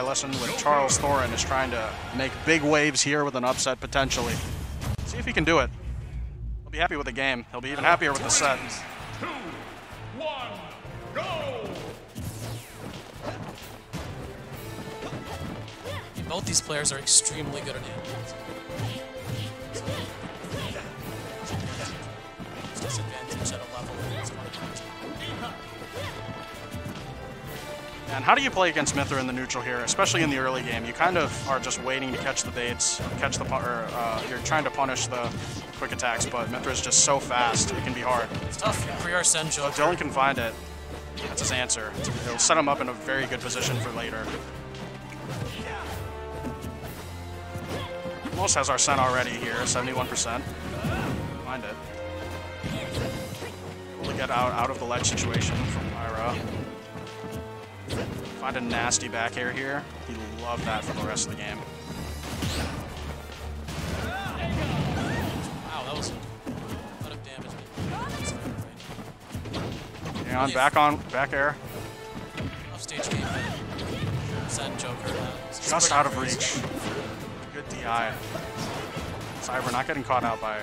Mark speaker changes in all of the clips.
Speaker 1: lesson with Charles Thorin is trying to make big waves here with an upset potentially. See if he can do it. He'll be happy with the game. He'll be even happier with the set.
Speaker 2: Two, one, go!
Speaker 3: Both these players are extremely good at animals. Disadvantage
Speaker 1: And how do you play against Mythra in the neutral here, especially in the early game? You kind of are just waiting to catch the baits, catch the or uh, you're trying to punish the quick attacks, but Mythra is just so fast, it can be hard.
Speaker 3: It's tough. Pre Arsene
Speaker 1: So Dylan can find it, that's his answer. It'll set him up in a very good position for later. Almost has our Arsene already here, 71%. Find it. Able to get out, out of the ledge situation from Pyra. Find a nasty back air here. He loved that for the rest of the game.
Speaker 3: Wow, that was a lot of damage.
Speaker 1: Hang on, back on, back air.
Speaker 3: Off stage game. Arsene Joker. uh,
Speaker 1: Just out of reach. Good DI. Cyber not getting caught out by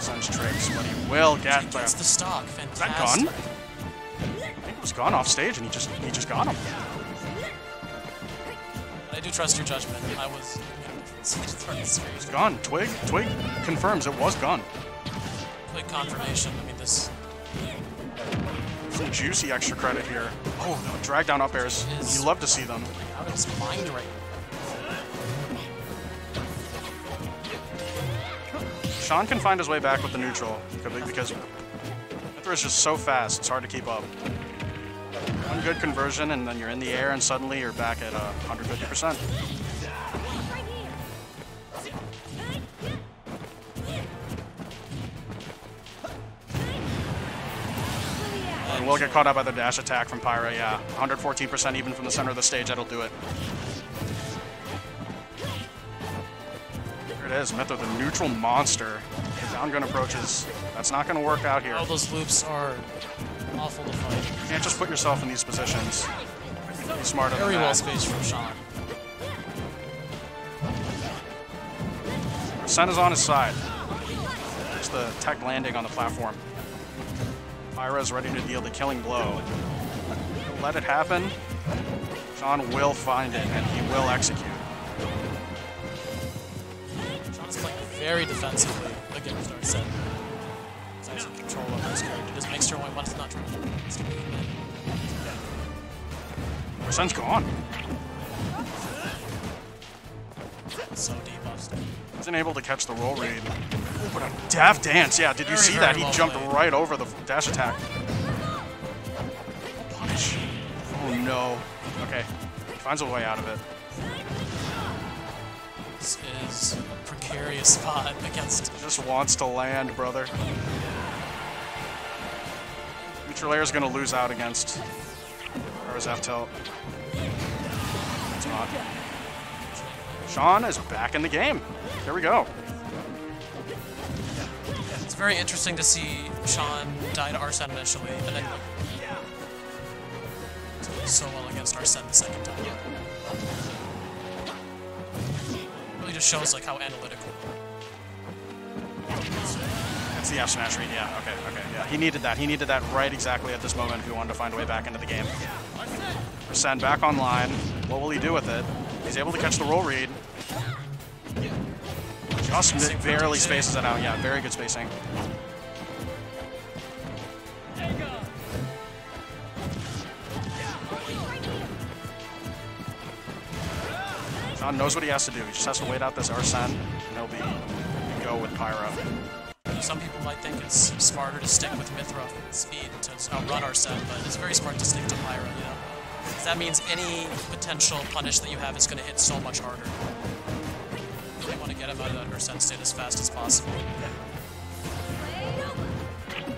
Speaker 1: Sun's tricks, but he will get
Speaker 3: He
Speaker 1: the.
Speaker 3: gets the stock.
Speaker 1: Is that
Speaker 3: Fantastic.
Speaker 1: gone? Was gone off stage, and he just he just got him.
Speaker 3: I do trust your judgment. I was. It's
Speaker 1: gone. Twig Twig confirms it was gone.
Speaker 3: quick confirmation. I mean, this
Speaker 1: Some juicy extra credit here. Oh, no, drag down up airs. You love to see them.
Speaker 3: out of his mind right
Speaker 1: Sean can find his way back with the neutral because Mythra is just so fast. It's hard to keep up. One good conversion, and then you're in the air, and suddenly you're back at uh, 150%. And we'll get caught up by the dash attack from Pyra, yeah. 114% even from the center of the stage, that'll do it. There it is, Mythra, the neutral monster. The down gun approaches. That's not going to work out here.
Speaker 3: All those loops are awful to fight.
Speaker 1: You can't just put yourself in these positions. Be smarter
Speaker 3: Very
Speaker 1: than
Speaker 3: well spaced from Sean.
Speaker 1: Sen is on his side. There's the tech landing on the platform. Pyra is ready to deal the killing blow. Let it happen. Sean will find it, and he will execute.
Speaker 3: Sean's playing very defensively against our set. He's actually control over his character. Does mixture only one not true.
Speaker 1: Sen's gone.
Speaker 3: So deep off stage.
Speaker 1: Wasn't able to catch the roll read. Oh, but a daft dance. Yeah, did you
Speaker 3: Very,
Speaker 1: see that? He
Speaker 3: well
Speaker 1: jumped
Speaker 3: played.
Speaker 1: right over the dash attack. Punish. Oh no. Okay. He Finds a way out of it.
Speaker 3: This is a precarious spot against
Speaker 1: Just wants to land, brother. Neutral Air is going to lose out against Arzaf Tilt. It's not. Sean is back in the game. Here we go.
Speaker 3: It's very interesting to see Sean die to Arsene initially, and then so well against Arsene the second time. Really just shows like how analytical.
Speaker 1: That's the F smash read. Yeah. Okay. Okay. Yeah. He needed that. He needed that right exactly at this moment if he wanted to find a way back into the game. Send back online. What will he do with it? He's able to catch the roll read. Just barely spaces it out. Yeah. Very good spacing. Sean knows what he has to do. He just has to wait out this Arsene, and he'll be go with Pyra.
Speaker 3: Some people might think it's smarter to stick with Mythra speed to outrun Arsene, but it's very smart to stick to Pyra, you know. that means any potential punish that you have is going to hit so much harder. You want to get him out of that Arsene state as fast as possible.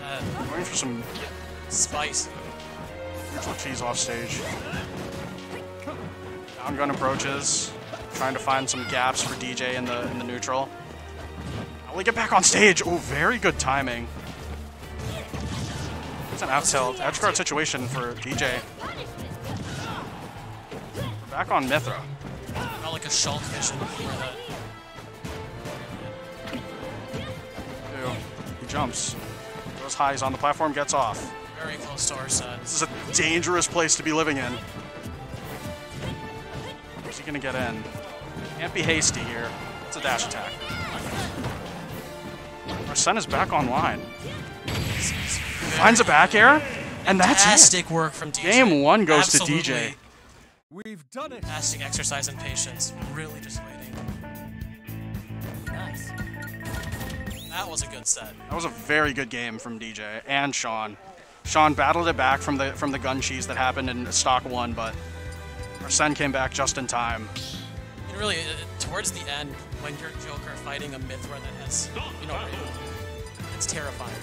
Speaker 3: Uh,
Speaker 1: Going for some
Speaker 3: spice.
Speaker 1: neutral cheese off stage. Down gun approaches, trying to find some gaps for DJ in the in the neutral. Get back on stage? Oh, very good timing. It's an out tilt edge guard situation for DJ. We're Back on Mythra.
Speaker 3: Not like a Shulk vision
Speaker 1: He jumps. Goes high, he's on the platform, gets off.
Speaker 3: very close to our side.
Speaker 1: This is a dangerous place to be living in. Where's he gonna get in? Can't be hasty here. It's a dash attack. Arsene is back online. Finds a back air, and that's it.
Speaker 3: Fantastic work from DJ.
Speaker 1: Game one goes to DJ.
Speaker 4: We've done it.
Speaker 3: Fantastic exercise and patience. Really just waiting. Nice. That was a good set.
Speaker 1: That was a very good game from DJ and Sean. Sean battled it back from the from the gun cheese that happened in stock one, but Arsene came back just in time.
Speaker 3: And really, uh, towards the end, when you're Joker fighting a Mythra that has, you know, it's terrifying.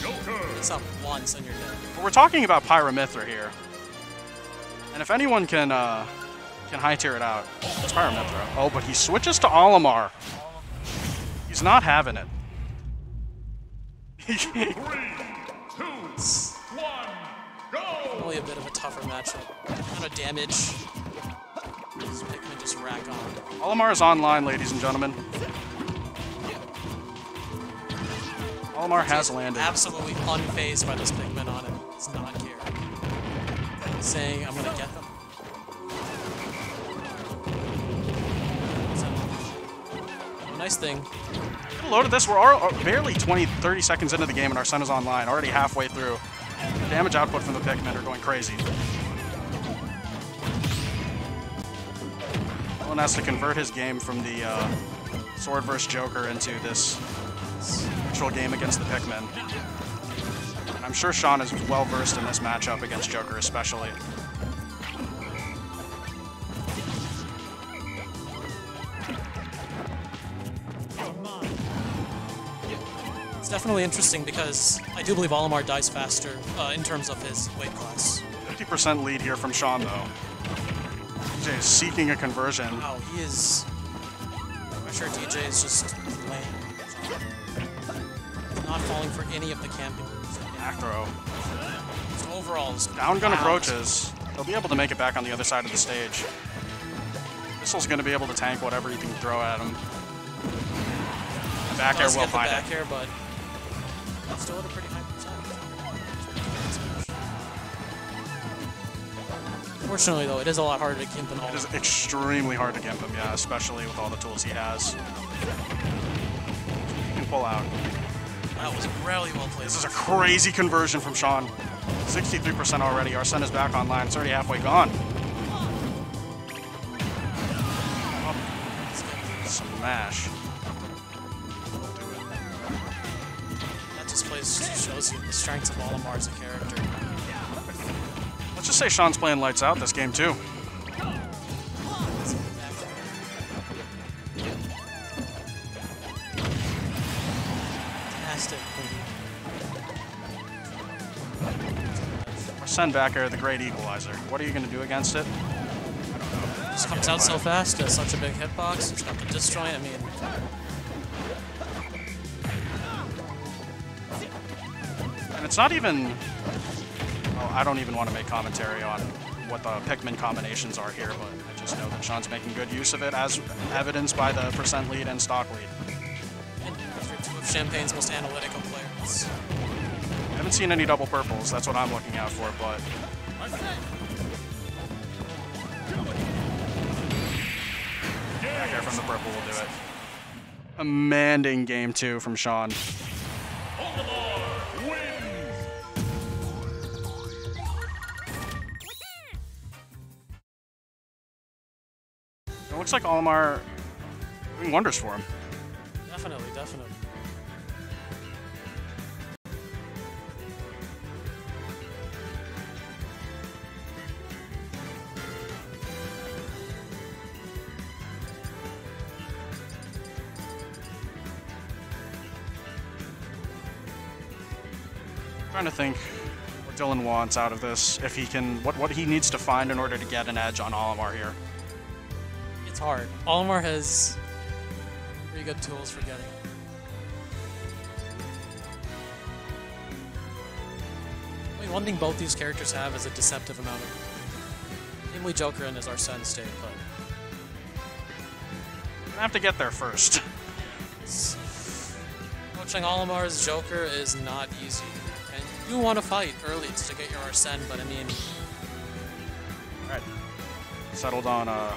Speaker 2: Joker.
Speaker 3: It's up once and you're dead.
Speaker 1: But we're talking about Pyra/Mythra here. And if anyone can uh, can high tier it out, it's Pyra/Mythra. Oh, but he switches to Olimar. He's not having it.
Speaker 2: Three, two, one, go.
Speaker 3: Probably a bit of a tougher matchup. Amount of damage. These Pikmin just rack on.
Speaker 1: Olimar is online, ladies and gentlemen. Olimar has landed.
Speaker 3: Absolutely unfazed by this Pikmin on him. Does not care. Saying, I'm gonna get them. Nice thing.
Speaker 1: Loaded this. We're al- barely 20, 30 seconds into the game, and Arsene is online. Already halfway through. The damage output from the Pikmin are going crazy. Dylan has to convert his game from the uh, Sword vs. Joker into this actual game against the Pikmin. And I'm sure Sean is well versed in this matchup against Joker, especially.
Speaker 3: It's definitely interesting because I do believe Olimar dies faster uh, in terms of his weight class.
Speaker 1: 50% lead here from Sean, though. DJ is seeking a conversion.
Speaker 3: Wow, he is. I'm sure DJ is just lame. Not falling for any of the camping moves.
Speaker 1: Back throw.
Speaker 3: So overall,
Speaker 1: Down gun approaches. He'll be able to make it back on the other side of the stage. Missile's going to be able to tank whatever you can throw at him. The back air will find
Speaker 3: back
Speaker 1: it.
Speaker 3: air, but still at a pretty high percent. Fortunately, though, it is a lot harder to keep him.
Speaker 1: It is extremely hard to gimp him, yeah, especially with all the tools he has. You can pull out.
Speaker 3: That was really well played.
Speaker 1: This is a crazy conversion from Sean. 63% already. Arsene is back online. It's already halfway gone. Oh, smash.
Speaker 3: that just plays shows you the strengths of Olimar as a character.
Speaker 1: Let's just say Sean's playing lights out this game, too. Arsene back air, the great equalizer. What are you going to do against it?
Speaker 3: Just comes out so fast. Does such a big hitbox. It's got the disjoint. I mean,
Speaker 1: And it's not even. Well, I don't even want to make commentary on what the Pikmin combinations are here, but I just know that Sean's making good use of it, as evidenced by the percent lead and stock lead.
Speaker 3: and you're two of Champaign's most analytical players.
Speaker 1: Haven't seen any double purples. That's what I'm looking out for, but. Back air from the purple will do it. Game two from Sean. It looks like Olimar doing wonders for him.
Speaker 3: Definitely, definitely.
Speaker 1: Trying to think what Dylan wants out of this. If he can, what what he needs to find in order to get an edge on Olimar here.
Speaker 3: It's hard. Olimar has pretty good tools for getting. I mean, one thing both these characters have is a deceptive amount of Namely Joker in his Arsene state, but
Speaker 1: I have to get there first.
Speaker 3: Coaching Olimar's Joker is not easy. You want to fight early to get your Arsene, but I mean,
Speaker 1: Alright. Settled on, uh,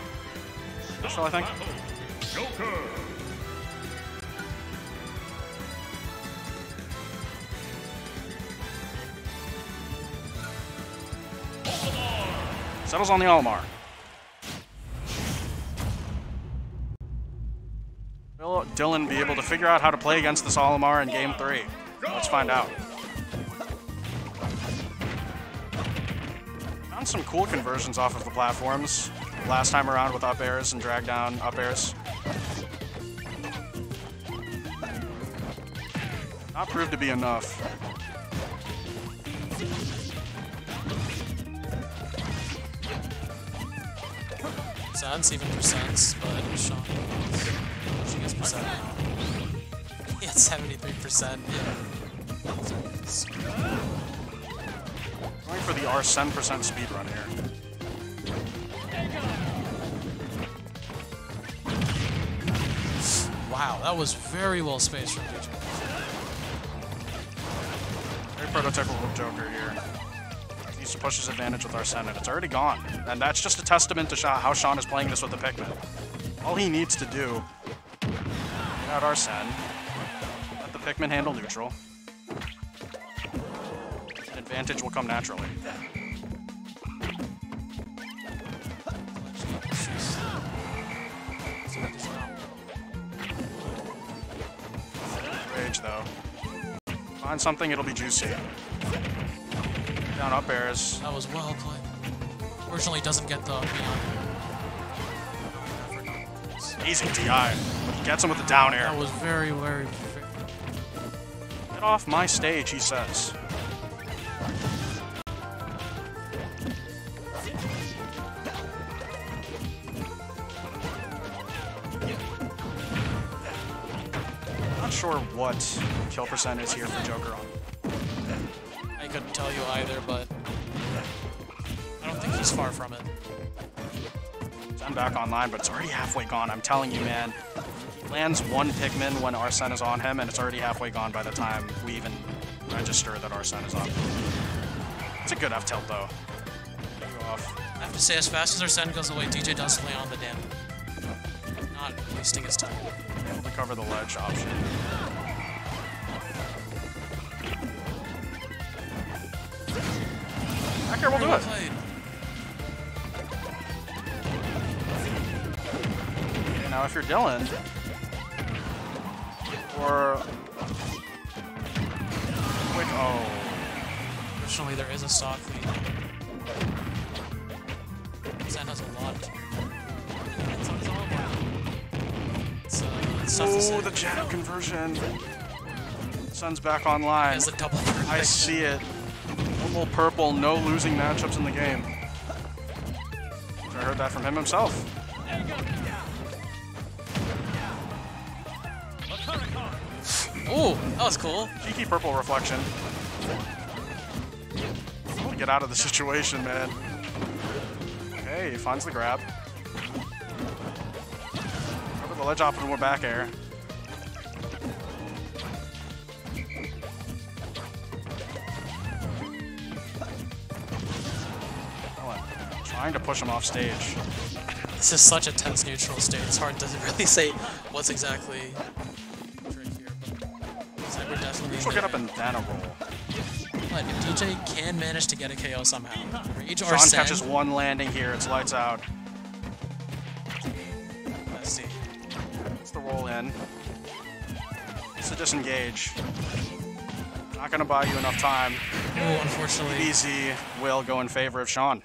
Speaker 1: Special, I think.
Speaker 2: Joker.
Speaker 1: Settles on the Olimar. Will Dylan be able to figure out how to play against this Olimar in game three? Let's find out. Found some cool conversions off of the platforms last time around with up airs and drag down up airs. Not proved to be enough.
Speaker 3: cents, even percents, but Sean, she gets percent now. He had 73%, yeah.
Speaker 1: Going for the Arsene percent speed run here.
Speaker 3: Wow, that was very well spaced from DJ.
Speaker 1: Very prototypical Joker here. Needs to push his advantage with Arsene, and it's already gone. And that's just a testament to Sha how Sean is playing this with the Pikmin. All he needs to do, get out Arsene, let the Pikmin handle neutral. An advantage will come naturally. Rage though. Find something, it'll be juicy. Down up airs.
Speaker 3: That was well played. Fortunately, doesn't get the beyond.
Speaker 1: Easy DI. Gets him with the down air.
Speaker 3: That was very, very. very
Speaker 1: Get off my stage, he says. Not sure what kill percent is here for Joker on.
Speaker 3: I couldn't tell you either, but I don't think he's far from it.
Speaker 1: I'm back online, but it's already halfway gone. I'm telling you, man. He lands one Pikmin when Arsene is on him, and it's already halfway gone by the time we even register that Arsene is on. It's a good F tilt, though. Off.
Speaker 3: I have to say, as fast as Arsene goes away, DJ does lay on the dam. Not wasting his time.
Speaker 1: Able to cover the ledge option. Back here, we'll do
Speaker 3: Well
Speaker 1: it.
Speaker 3: played.
Speaker 1: Okay, now if you're Dylan, or quick, oh,
Speaker 3: Fortunately, there is a stock lead. Zen has a
Speaker 1: oh, the jab conversion. Sun's back online.
Speaker 3: It's a double.
Speaker 1: I see it. Normal purple, no losing matchups in the game. I heard that from him himself.
Speaker 3: Ooh, that was cool.
Speaker 1: Cheeky purple reflection. I want to get out of the situation, man. Okay, he finds the grab. The ledge off and we're back air. Oh, Ellen, Trying to push him off stage.
Speaker 3: This is such a tense neutral state. It's hard to really say what's exactly trick here. But it's like we're definitely.
Speaker 1: She'll get up and then a roll.
Speaker 3: But if DJ can manage to get a KO somehow, Rage or
Speaker 1: Sean
Speaker 3: Sen,
Speaker 1: catches one landing here. It's lights out. The roll in. It's the disengage. Not gonna buy you enough time.
Speaker 3: Oh, unfortunately,
Speaker 1: Easy will go in favor of Sean.